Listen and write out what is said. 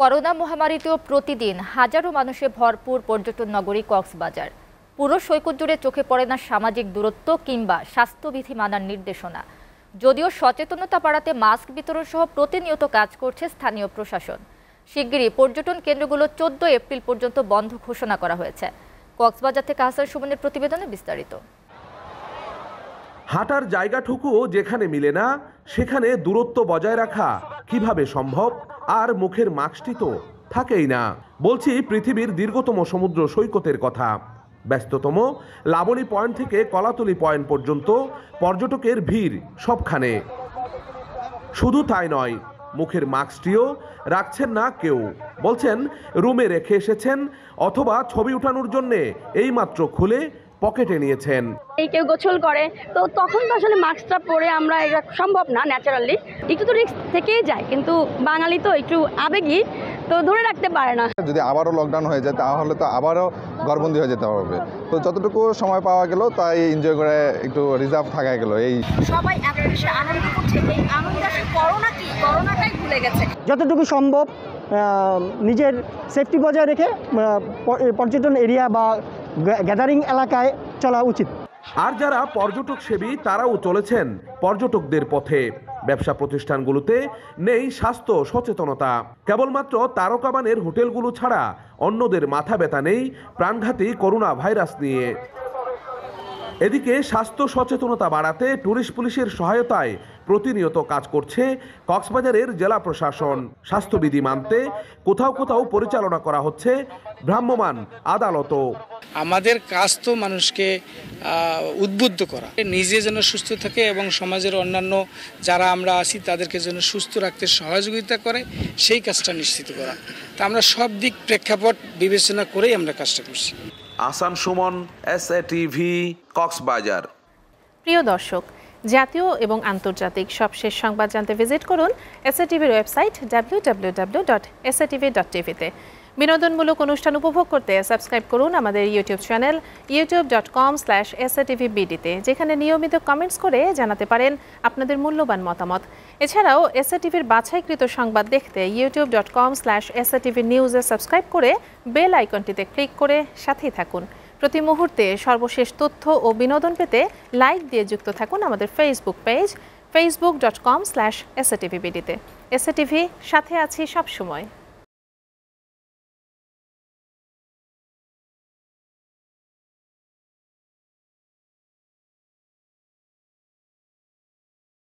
Corona মহামারীতেও প্রতিদিন হাজারো মানুষে ভরপুর পর্যটন নগরী কক্সবাজার। পুরো সৈকত জুড়ে চোখে পড়ে না সামাজিক দূরত্ব কিংবা স্বাস্থ্যবিধি মানার নির্দেশনা। যদিও সচেতনতা বাড়াতে মাস্ক বিতরণ সহ প্রতিনিয়ত কাজ করছে স্থানীয় প্রশাসন। শিগগিরই পর্যটন কেন্দ্রগুলো চোদ্দ এপ্রিল পর্যন্ত বন্ধ ঘোষণা করা হয়েছে। কক্সবাজার থেকে হাসান সুমনের প্রতিবেদনে বিস্তারিত। হাঁটার জায়গাটুকুও যেখানে মিলে না, সেখানে দূরত্ব বজায় রাখা কীভাবে সম্ভব? আর মুখের মাস্কটি তো থাকেই না। বলছি, পৃথিবীর দীর্ঘতম সমুদ্র সৈকতের কথা। ব্যস্ততম, লাবণী পয়েন্ট থেকে কলাতলি পয়েন্ট পর্যন্ত পর্যটকের ভিড় সবখানে। শুধু তাই নয়, মুখের মাস্কটিও রাখছেন না কেউ। বলছেন, রুমে রেখে এসেছেন অথবা ছবি উঠানোর জন্যে এইমাত্র খুলে পকেটে নিয়েছেন। এই কেউ গোসল করে তো তখন তো আসলে মাস্কটা পরে আমরা এটা সম্ভব না ন্যাচারালি। একটু তো রিস্ক থেকেই যায় কিন্তু বাঙালি তো একটু আবেগী তো ধরে রাখতে পারে না। যদি আবারও লকডাউন হয়ে যায় তাহলে তো আবারও ঘরবন্দি হয়ে যেতে হবে। তো যতটুকু সময় পাওয়া গেল তাই এনজয় করে একটু রিজার্ভ থাকা গেল এই। সবাই আনন্দ করছে এই আনন্দ আসলে করোনা কি? করোনাটাই ভুলে গেছে। যতটুকু সম্ভব নিজের সেফটি বজায় রেখে পর্যটন এরিয়া বা গ্যাদারিং এলাকায় চলা উচিত। আর যারা পর্যটক সেবী, তারাও চলেছেন পর্যটকদের পথে। ব্যবসা প্রতিষ্ঠানগুলোতে নেই স্বাস্থ্য সচেতনতা। কেবলমাত্র তারকাবানের হোটেলগুলো ছাড়া অন্যদের মাথা ব্যথা নেই, প্রাণঘাতী করোনা ভাইরাস নিয়ে। এদিকে স্বাস্থ্য সচেতনতা বাড়াতে ট্যুরিস্ট পুলিশের সহায়তায় প্রতিনিয়ত কাজ করছে কক্সবাজারের জেলা প্রশাসন। স্বাস্থ্যবিধি মানতে কোথাও কোথাও পরিচালনা করা হচ্ছে ভ্রাম্যমাণ আদালতও। আমাদের কাজ তো মানুষকে উদ্বুদ্ধ করা। নিজে যেন সুস্থ থাকে এবং সমাজের অন্যান্য যারা আমরা আছি তাদেরকে যেন সুস্থ রাখতে সহযোগিতা করে সেই কাজটা নিশ্চিত করা। তা আমরা সব দিক প্রেক্ষাপট বিবেচনা করেই আমরা কাজটা করছি। Ahsan Suman S A TV Cox's Bazar. প্রিয় দর্শক জাতীয় এবং আন্তর্জাতিক সবশেষ সংবাদ জানতে ভিজিট করুন এসএটিভির website W W W dot dot টিভিতে বিনোদনমূলক অনুষ্ঠান উপভোগ করতে সাবস্ক্রাইব করুন আমাদের YouTube channel YouTube dot com slash বিডিতে যেখানে নিয়মিত কমেন্টস করে জানাতে পারেন আপনাদের মূল্যবান মতামত। এছাড়াও এসএটিভির বাছাইকৃত সংবাদ দেখতে ইউটিউব ডট কম স্ল্যাশ নিউজে সাবস্ক্রাইব করে বেল আইকনটিতে ক্লিক করে সাথেই থাকুন। প্রতি মুহূর্তে সর্বশেষ তথ্য ও বিনোদন পেতে লাইক দিয়ে যুক্ত থাকুন আমাদের Facebook page Facebook dot com slash SATV বিডিতে SATV সাথে আছি সবসময়।